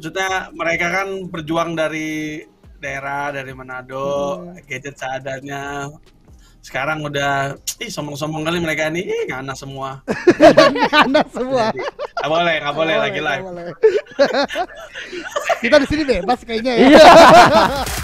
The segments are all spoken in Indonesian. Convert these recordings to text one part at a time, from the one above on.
Maksudnya mereka kan berjuang dari daerah dari Manado, Hmm. gadget seadanya. Sekarang udah, ih sombong-sombong kali mereka ini, ih ngana semua. Anda semua. Gak boleh, gak boleh Nggak lagi nggak live. Kita di sini bebas kayaknya ya.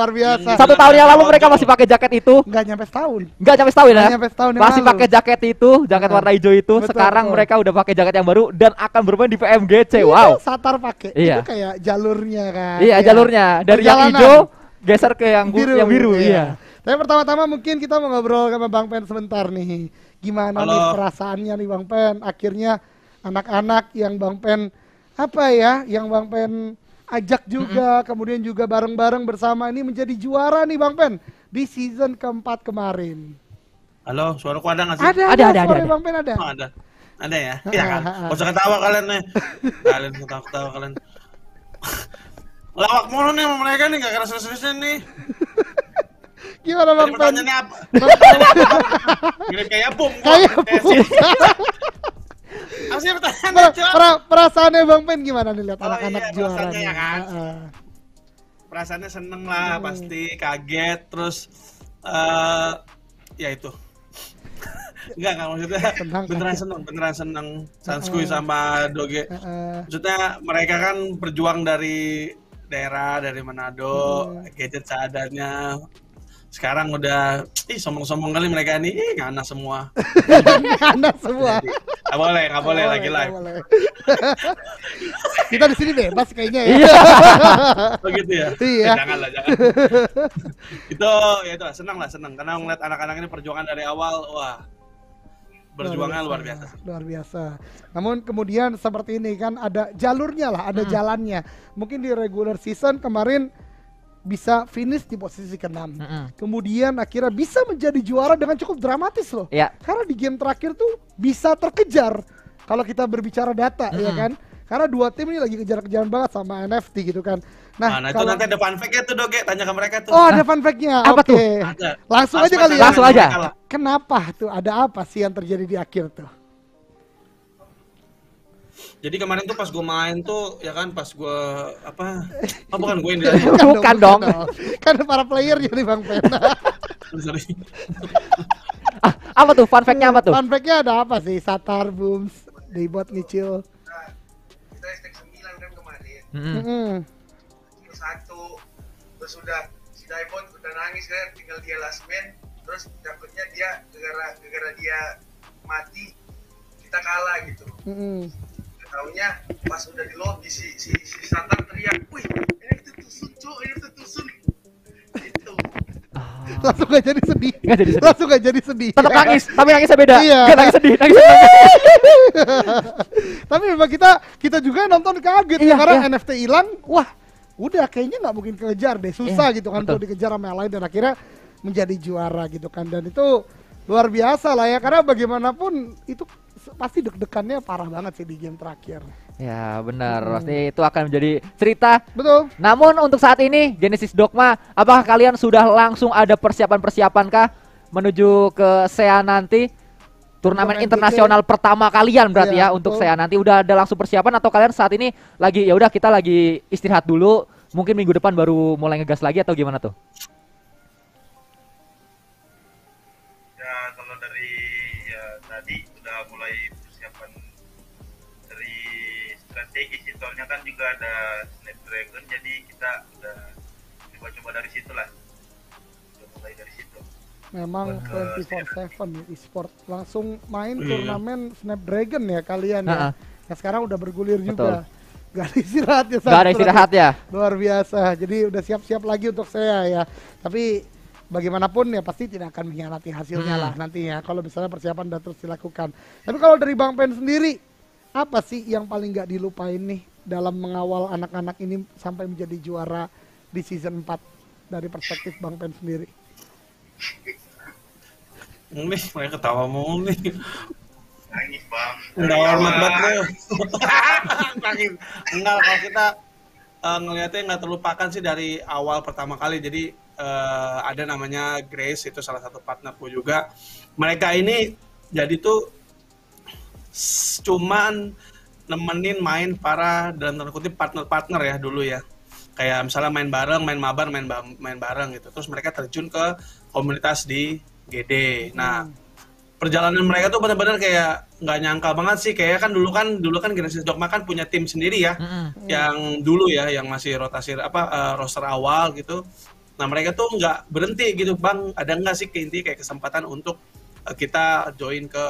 Luar biasa. Satu tahun yang lalu mereka masih pakai jaket itu. Nggak nyampe setahun. Enggak sampai setahun ya. Nggak nyampe setahun yang Masih pakai jaket itu, jaket warna hijau itu. betul, Sekarang betul. mereka udah pakai jaket yang baru dan akan bermain di PMGC. Iya, Wow. Satar pakai. Iya. Itu kayak jalurnya kan. Iya, jalurnya dari yang Perjalanan. hijau geser ke yang biru, yang biru iya. Tapi pertama-tama mungkin kita mau ngobrol sama Bang Pen sebentar nih. Gimana Halo. nih perasaannya nih Bang Pen? Akhirnya anak-anak yang Bang Pen apa ya? Yang Bang Pen ajak juga, kemudian juga bareng-bareng bersama ini menjadi juara nih Bang Pen di season keempat kemarin. Halo, suaraku ada nggak sih? Ada, Ada, ada, suara ada, Bang Pen ada. Oh, ada. Ada ya? Iya kan? Ah, ah, ah. Gak usah ketawa kalian nih. Kalian ketawa-ketawa kalian. Lawak mulu nih sama mereka nih, gak kena serius-seriusin nih. Gimana Bang Pen? pertanyaannya apa? Mirip kayak bom. Kayak Kayak bom. sih. Apa sih pertanyaannya, Per- perasaannya Bang Pen gimana nih lihat Oh, anak-anak iya, juara perasaannya ya kan? Heeh. Perasaannya seneng lah, Hmm. pasti kaget, terus eh ya itu. Enggak, enggak maksudnya Senang, beneran kaget. seneng, beneran seneng Sanskuy Heeh. sama Doge. Heeh. Maksudnya mereka kan berjuang dari daerah dari Manado, Hmm. gadget seadanya. Sekarang udah, ih sombong-sombong kali mereka ini, ih ngana semua. Anda semua. Gak boleh, gak boleh lagi live. boleh. Kita di sini bebas kayaknya ya. Iya. Oh gitu ya? Iya. Eh, jangan lah, jangan. itu, ya itu lah, senang lah, senang. Karena ngeliat anak-anak ini perjuangan dari awal, wah, berjuangnya luar biasa. Luar biasa. Namun kemudian seperti ini kan ada jalurnya lah, ada Hmm. jalannya. Mungkin di regular season kemarin bisa finish di posisi ke-6. Mm-mm. Kemudian akhirnya bisa menjadi juara dengan cukup dramatis loh. Iya. Karena di game terakhir tuh bisa terkejar kalau kita berbicara data ya Mm-mm. kan. Karena dua tim ini lagi kejar-kejaran banget sama NFT gitu kan. Nah, Nah, itu kalau nanti ada fun fact-nya tuh, Doge. Tanya ke mereka tuh. Oh, ada fun fact-nya. Apa tuh? Ada. Langsung Pas aja kali ya. Langsung aja. Kenapa tuh? Ada apa sih yang terjadi di akhir tuh? Jadi kemarin tuh pas gue main tuh, ya kan pas gue apa? Oh bukan gue yang dia. Bukan dong. Kan para player jadi Bang Pena. Sorry. Ah, apa tuh fun fact-nya apa tuh? Fun fact-nya ada apa sih? Satar, Booms, Daybot, Ngicil. kita stack 9 kan kemarin Mm-mm. Mm-mm. terus satu terus udah si Daibot udah nangis kan tinggal dia last man terus takutnya dia gara gara dia mati kita kalah gitu Mm-mm. Taunya pas udah di lobby si si si Satan teriak wih ini tertusun cok ini tertusun gitu Ah. Langsung gak jadi sedih. Nggak jadi sedih. Langsung gak jadi sedih. Tetap nangis, tapi nangisnya beda. Iya. Nggak nangis sedih, nangis sedih. Tapi memang kita kita juga nonton kaget ya Iya, karena iya. NFT hilang. Wah, udah kayaknya nggak mungkin kejar deh. Susah Iya, gitu kan untuk dikejar sama yang lain dan akhirnya menjadi juara gitu kan. Dan itu luar biasa lah ya karena bagaimanapun itu pasti deg-degannya parah banget sih di game terakhir. Ya benar, Hmm. pasti itu akan menjadi cerita. Betul. Namun untuk saat ini Genesis Dogma, apakah kalian sudah langsung ada persiapan-persiapan kah menuju ke SEA nanti? Turnamen Untuk internasional pertama kalian berarti Iya, ya untuk betul. SEA nanti udah ada langsung persiapan atau kalian saat ini lagi ya udah kita lagi istirahat dulu, mungkin minggu depan baru mulai ngegas lagi atau gimana tuh? ya kalau dari sih soalnya kan juga ada Snapdragon jadi kita udah coba-coba dari situ lah udah mulai dari situ Memang Buat ke 24/7 ya, e-sport langsung main Iya. turnamen Snapdragon ya kalian ya. Yang sekarang udah bergulir Betul. juga. Gak ada istirahat ya. Gak ada istirahat ya? Luar biasa. Jadi udah siap-siap lagi untuk saya ya. Tapi bagaimanapun ya pasti tidak akan mengkhianati hasilnya Hmm. lah nantinya. Kalau misalnya persiapan udah terus dilakukan. Tapi kalau dari Bang Pen sendiri, apa sih yang paling nggak dilupain nih dalam mengawal anak-anak ini sampai menjadi juara di season 4 dari perspektif Bang Pen sendiri? Nih, mereka ketawa mulu nih. nangis bang Enggak Dari hormat banget lu. Nangis. Enggak kalau kita eh, ngelihatnya nggak terlupakan sih dari awal pertama kali. Jadi eh, ada namanya Grace itu salah satu partnerku juga. Mereka ini jadi tuh cuman nemenin main para dalam tanda kutip partner-partner ya dulu ya. Kayak misalnya main bareng, main mabar, main ba- main bareng gitu. Terus mereka terjun ke komunitas di GD. Nah, perjalanan mereka tuh benar-benar kayak nggak nyangka banget sih kayak kan dulu kan dulu kan Genesis Dogma kan punya tim sendiri ya Mm-mm. yang dulu ya yang masih rotasi apa eh, roster awal gitu nah mereka tuh nggak berhenti gitu bang ada nggak sih ke inti kayak kesempatan untuk eh, kita join ke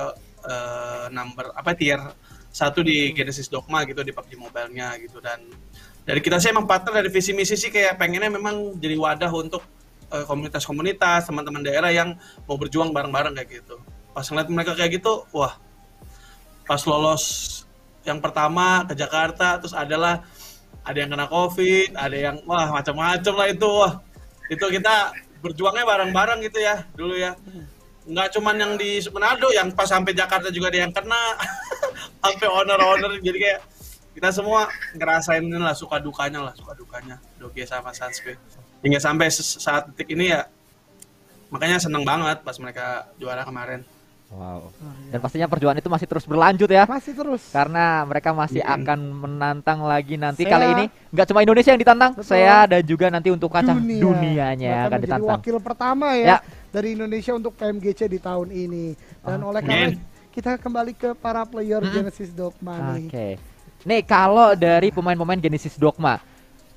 eh, number apa tier satu di Genesis Dogma gitu di PUBG Mobile-nya gitu. Dan dari kita sih emang partner dari visi misi sih kayak pengennya memang jadi wadah untuk eh, komunitas-komunitas teman-teman daerah yang mau berjuang bareng-bareng kayak gitu. Pas ngeliat mereka kayak gitu wah pas lolos yang pertama ke Jakarta terus adalah ada yang kena covid ada yang wah macam-macam lah itu wah. Itu kita berjuangnya bareng-bareng gitu ya dulu ya nggak cuman yang di Manado yang pas sampai Jakarta juga ada yang kena. Sampai owner-owner jadi kayak kita semua ngerasain lah suka dukanya lah suka dukanya. Doge sama Sanspe hingga sampai saat detik ini ya makanya seneng banget pas mereka juara kemarin Wow. Dan pastinya perjuangan itu masih terus berlanjut ya. Masih terus. Karena mereka masih akan menantang lagi nanti Saya- kali ini nggak cuma Indonesia yang ditantang, Betul. saya dan juga nanti untuk kancah Dunia. dunianya Bahkan akan ditantang. wakil pertama Ya. ya, dari Indonesia untuk PMGC di tahun ini. Dan oleh karena kita kembali ke para player Mm-mm. Genesis Dogma nih. Oke. Nih kalau dari pemain-pemain Genesis Dogma,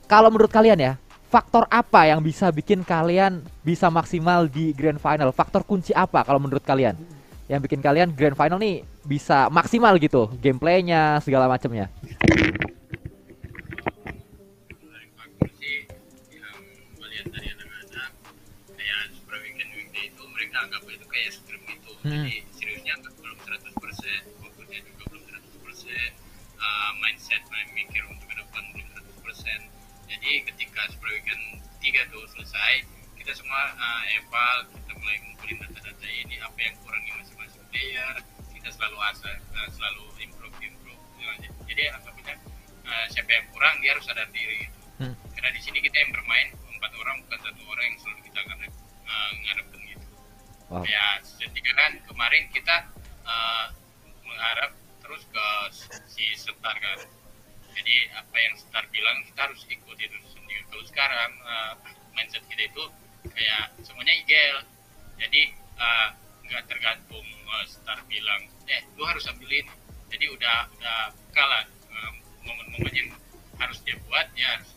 kalau menurut kalian ya, faktor apa yang bisa bikin kalian bisa maksimal di Grand Final? Faktor kunci apa kalau menurut kalian? Yang bikin kalian Grand Final nih bisa maksimal gitu, gameplaynya segala macamnya. itu itu Hmm. jadi seriusnya belum 100% fokusnya juga belum 100% uh, mindset main mikir untuk ke depan belum 100% jadi ketika super weekend 3 tuh selesai kita semua uh, eval kurang dia harus sadar diri gitu. Hmm. karena di sini kita yang bermain empat orang bukan satu orang yang selalu kita ngadep, uh, ngadepin gitu. Wow. ya ketika kan kemarin kita uh, mengharap terus ke si Setar kan. Jadi apa yang Setar bilang kita harus ikuti terus sendiri. Kalau sekarang uh, mindset kita itu kayak semuanya ideal jadi uh, nggak tergantung uh, Setar bilang eh lu harus ambilin. Jadi udah udah kalah uh, momen-momen yang harus dia buat ya harus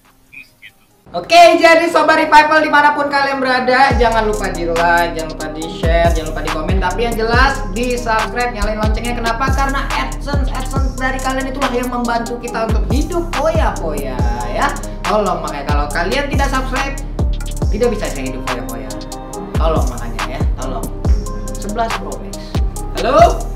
gitu Oke, jadi Sobat Revival di mana pun kalian berada, jangan lupa di like, jangan lupa di share, jangan lupa di komen, tapi yang jelas di subscribe, nyalain loncengnya. Kenapa? Karena AdSense, AdSense dari kalian itulah yang membantu kita untuk hidup poya-poya ya. Tolong makanya kalau kalian tidak subscribe, tidak bisa saya hidup poya-poya. Tolong makanya ya, tolong. 11 Pro. Halo?